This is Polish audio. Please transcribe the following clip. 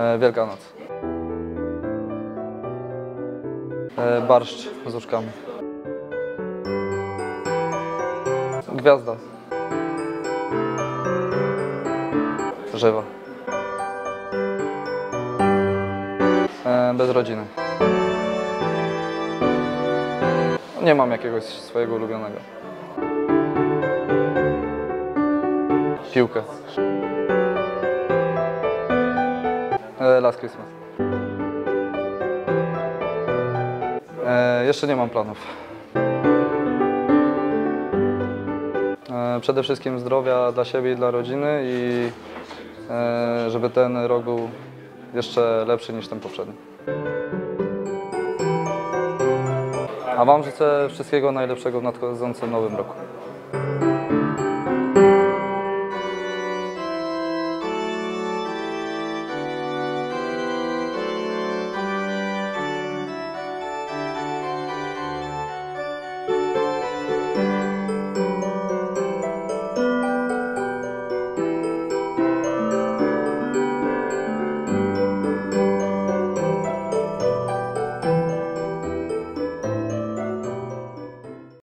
E, Wielkanoc. E, barszcz z łóżkami. Gwiazda. Żywa. E, bez rodziny. Nie mam jakiegoś swojego ulubionego. Piłkę. E, Last Christmas. E, jeszcze nie mam planów. E, przede wszystkim zdrowia dla siebie i dla rodziny i e, żeby ten rok był jeszcze lepszy niż ten poprzedni. A Wam życzę wszystkiego najlepszego w nadchodzącym nowym roku.